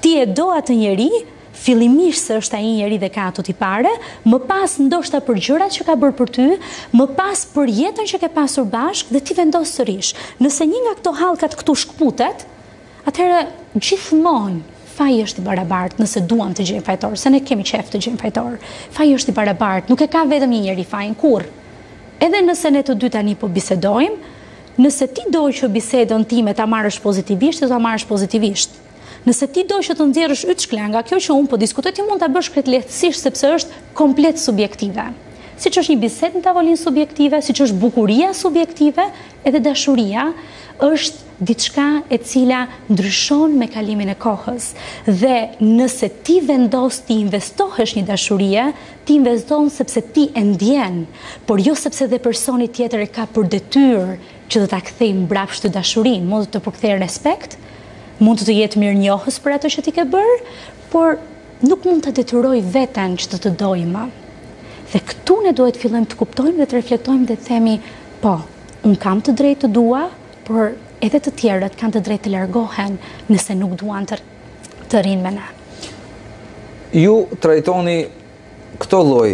Ti e do atë njeri, fillimisht se është ai njeri dhe ka ato tipare, më pas ndoshta për gjërat që ka bërë për ty, më pas për jetën që ke pasur bashkë dhe ti vendos të rrish. Nëse një nga këto hallkat këtu shkëputet, atëherë gjithmonë faji është i barabartë nëse duam të gjejmë fajtor, se ne kemi qejf të gjejmë fajtor. Faji është i barabartë, nuk e ka vetëm një njeri fajin kurrë. Edhe nëse ne të dy tani po bisedojmë, Nëse ti do që bisedën time ta marrësh pozitivisht, do ta marrësh pozitivisht. Nëse ti do që të nxjerrësh yçkla nga kjo që unë po diskutoj, ti mund ta bësh krejt lehtësisht sepse është komplet subjektive. Siç është një bisedë në tavolinë subjektive, siç është bukuria subjektive, edhe dashuria është diçka e cila ndryshon me kalimin e kohës. Dhe nëse ti vendos t'i investohesh një dashurie, Ti investohesh sepse ti e ndjen, por jo sepse dhe personi tjetër e ka për detyrë që të ta kthejë mbrapsht dashurinë, mund të të kthejë respekt, mund të të jetë mirënjohës për atë që ti ke bërë, por nuk mund ta detyrojë veten që të të dojë më. Dhe këtu ne duhet të fillojmë të kuptojmë dhe të reflektojmë dhe të themi, po, unë kam të drejtë të dua, por edhe të tjerët kanë të drejtë të largohen nëse nuk duan të. të rrinë me ne. Ju trajtoni këto lloj,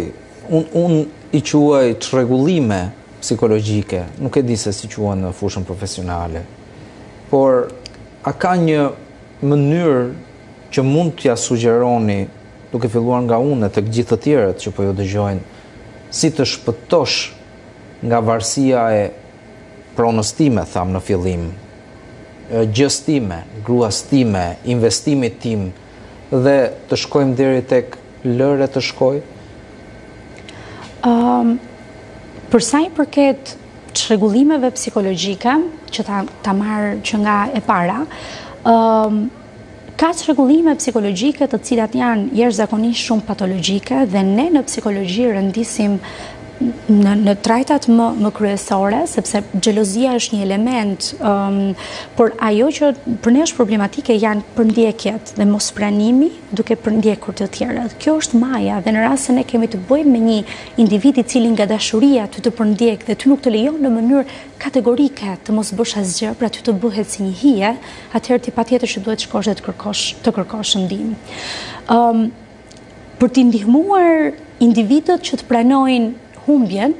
unë i quaj çrregullime psikologjike, nuk e di se si quhen në fushën profesionale, por a ka një mënyrë që mund t'ia sugjeroni duke filluar nga unë e tek gjithë të tjerët që po ju dëgjojnë, si të shpëtosh nga varësia e Pronës time, thamë në fillim, gjësë sime, gruas time, investimit tim dhe të shkojmë deri tek lëre të shkojë? Për sa i përket çrregullimeve psikologjike, që ta marr që nga e para, Ka çrregullime psikologjike të cilat janë jashtëzakonisht shumë patologjike dhe ne në psikologji rendisim në trajtat më kryesore, sepse xhelozia është një element, ëm por ajo që për ne është problematike janë përndjekjet dhe mospranimi duke përndjekur të tjerët. Kjo është maja dhe në rast se ne kemi të bëjmë me një individ i cili nga dashuria ty të përndjek dhe ty nuk të lejon në mënyrë kategorike të mos bësh asgjë, pra ty të bëhet si një hije, atëherë ti patjetër që duhet të shkosh dhe të kërkosh, të kërkosh ndihmë. Ëm um, për t'i ndihmuar individët që të pranojnë humbjen,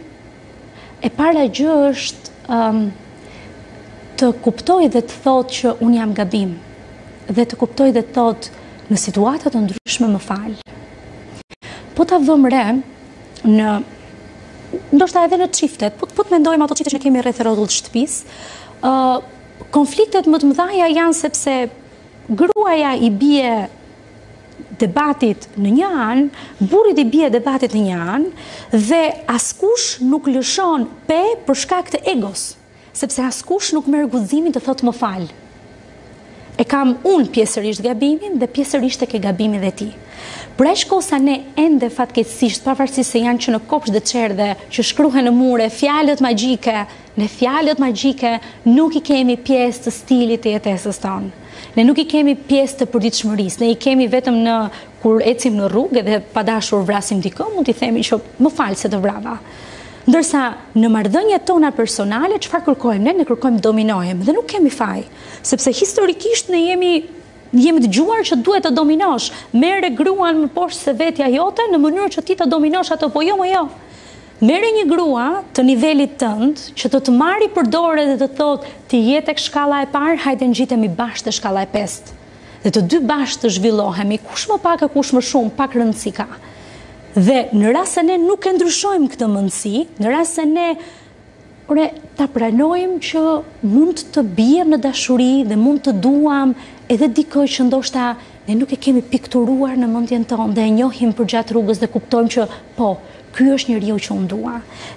e para gjë është um, të kuptojë dhe të thotë që unë jam gabim dhe të kuptojë dhe të thotë në situata të ndryshme më fal. Po ta vëmë re në ndoshta edhe në çiftet, po po të mendojmë ato çifte që kemi rreth e rrotull të shtëpisë, ë uh, Konfliktet më të mëdhaja janë sepse gruaja i bie debatit në një anë, burrit i bie debatit në një anë, dhe askush nuk lëshon pe për shkak të egos, sepse askush nuk merr guzimin të thotë më fal. E kam unë pjesërisht gabimin dhe pjesërisht e ke gabimin dhe ti. Pra, ç'ka, se ne ende fatkeqësisht, pavarësisht se janë që në kopsht dhe çerdhe, që shkruhen në mure, fjalët magjike, Ne fjalët magjike nuk i kemi pjesë të stilit të jetesës tonë. Ne nuk i kemi pjesë të përditshmërisë. Ne i kemi vetëm kur ecim në rrugë dhe pa dashur vrasim dikë, mund t'i themi që më fal se të vrava. Ndërsa në marrëdhëniet tona personale çfarë kërkojmë ne? Ne kërkojmë dominim dhe nuk kemi faj, sepse historikisht ne kemi dëgjuar që duhet të dominosh, merre gruan më poshtë se vetja jote në mënyrë që ti të dominosh atë, po jo mo jo. Merre një grua të nivelit tënd që të të marri për dore dhe të thotë ti je tek shkalla e parë hajde ngjitemi bashkë te shkalla e pestë dhe të dy bashkë të zhvillohemi kush më pak e kush më shumë pak rëndësi ka dhe në rast se ne nuk e ndryshojmë këtë mendësi në rast se ne Ore, ta pranojmë që mund të biem në dashuri dhe mund të duam edhe dikë që ndoshta ne nuk e kemi pikturuar në mendjen tonë dhe e njohim përgjatë rrugës dhe kuptojmë që po, ky është njeriu që unë dua.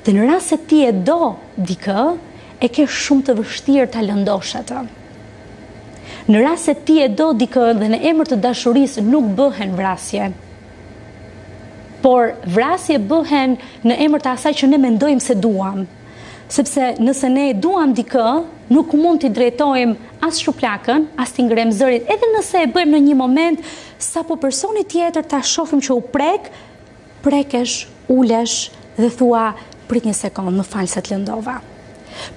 Dhe në rast se ti e do dikë, e ke shumë të vështirë ta lëndosh atë. Në rast se ti e do dikë dhe në emër të dashurisë nuk bëhen vrasje. Por vrasje bëhen në emër të asaj që ne mendojmë se duam. Sepse nëse ne e duam dikë, nuk mund t'i drejtojmë as shuplakën, as t'i ngremë zërin, edhe nëse e bëjmë në një moment sapo personi tjetër ta shofim që u prek, prekesh Ulesh dhe thua, prit një sekondë, më fal se të lëndova.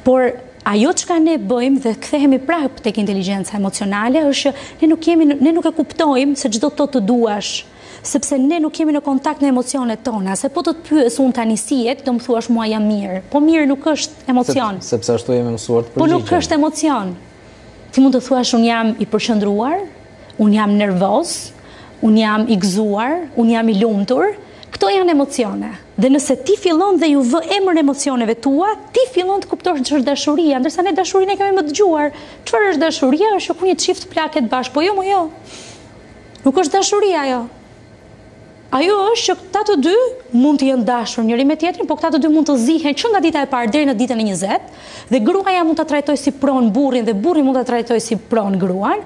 Por ajo çka ne bëjmë dhe kthehemi prapë tek inteligjenca emocionale është që ne nuk ne nuk e kuptojmë se çdo të thotë të duash, sepse ne nuk jemi në kontakt me emocionet tona, se po të të pyes unë tani si je, do më thuash mua jam mirë. Po mirë nuk është emocion. Sepse ashtu jemi mësuar të përgjigjemi. Po nuk është emocion. Ti mund të thuash unë jam i përqëndruar, unë jam nervoz, unë jam i gëzuar, unë jam i lumtur, këto janë emocione. Dhe nëse ti fillon dhe ju vë emër emocioneve tua, ti fillon të kuptosh ç'është dashuria, ndërsa ne dashurinë e kemi me të dëgjuar. Çfarë është dashuria? Është jo kur një çift plaket bashkë, po jo, mo jo. Nuk është dashuria ajo. Ajo është që këta të dy mund të jenë dashur njëri me tjetrin, por këta të dy mund të zihen që nga dita e parë deri në ditën e njëzet, dhe gruaja mund ta trajtojë si pronë burrin dhe burri mund ta trajtojë si pronë gruan,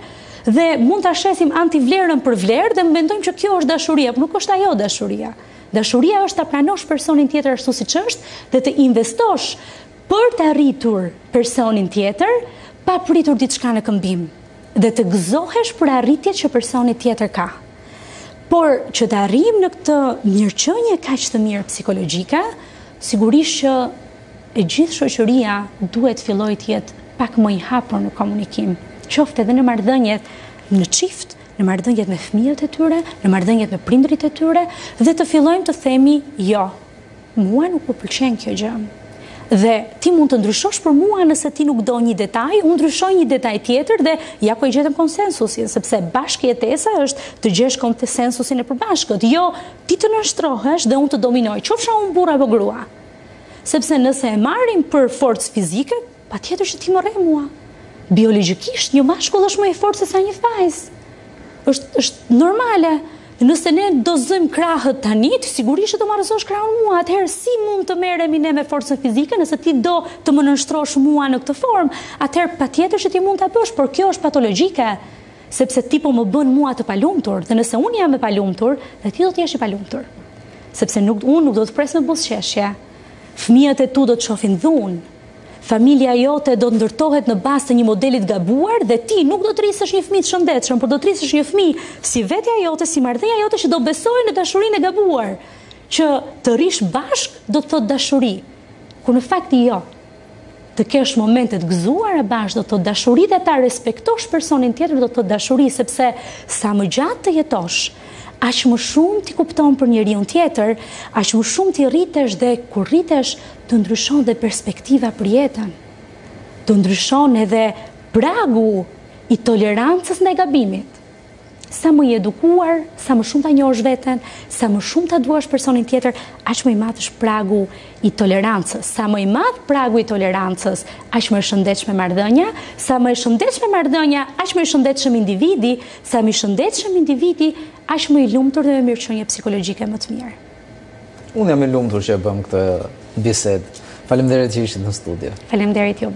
dhe mund ta shesim antivlerën për vlerë dhe mendojmë që kjo është dashuria, por nuk është ajo dashuria. Dashuria është ta pranosh personin tjetër ashtu siç është dhe të investosh për ta rritur personin tjetër pa pritur diçka në këmbim. dhe të gëzohesh për arritjet që personi tjetër ka. Por që të arrijmë në këtë mirëqenie kaq të mirë psikologjike, sigurisht që e gjithë shoqëria duhet fillojë të jetë pak më e hapur në komunikim, qoftë edhe në marrëdhëniet në çift, në marrëdhëniet me fëmijët e tyre, në marrëdhëniet me prindërit e tyre, dhe të fillojmë të themi jo. Mua nuk po më pëlqen kjo gjë. Dhe ti mund të ndryshosh për mua nëse ti nuk do një detaj, unë ndryshoj një detaj tjetër dhe ja ku e gjetëm konsensusin, sepse bashkëjetesa është të gjesh konsensusin e përbashkët, jo ti të nënshtrohesh dhe unë të dominoj, qofsha unë burrë apo grua. Sepse nëse e marrim për forcë fizike, Patjetër që ti më rreh mua. Biologjikisht një mashkull është më i fortë se sa një vajzë. Është është normale. Nëse ne do zëjmë krahët tani, ti sigurisht që do ma rrëzosh krahun mua. Atëherë si mund të merremi ne me forcën fizike nëse ti do të më nënshtrosh mua në këtë formë? Atëherë patjetër që ti mund ta bësh, por kjo është patologjike, sepse ti po më bën mua të palumtur dhe nëse unë jam e palumtur, dhe ti do të jesh i palumtur. Sepse nuk unë nuk do të pres me buzëqeshje. Fëmijët e tu do të shohin dhunë. Familja jote do të ndërtohet në bazë të një modeli të gabuar dhe ti nuk do të rrisësh një fëmijë të shëndetshëm, por do të rrisësh një fëmijë si vetja jote, si marrëdhënia jote që do besojë në dashurinë e gabuar. Që të rrish bashkë do të thotë dashuri, kur në fakt jo. Të kesh momente të gëzuara bashkë do të thotë dashuri dhe ta respektosh personin tjetër do të thotë dashuri, sepse sa më gjatë të jetosh, aq më shumë ti kupton për njeriun tjetër, aq më shumë ti rritesh dhe kur rritesh Të ndryshon dhe perspektiva për jetën. Të ndryshon edhe pragu i tolerancës ndaj gabimit. Sa më i edukuar, sa më shumë ta njohësh veten, sa më shumë ta duash personin tjetër, aq më i madh është pragu i tolerancës. Sa më i madh pragu i tolerancës, aq më e shëndetshme marrëdhënia, sa më e shëndetshme marrëdhënia, aq më i shëndetshëm individi, sa më i shëndetshëm individi, aq më i lumtur dhe me mirëqenie psikologjike më të mirë. Unë jam e lumtur që e bëmë këtë bisedë. Faleminderit që ishit në studio. Faleminderit juve.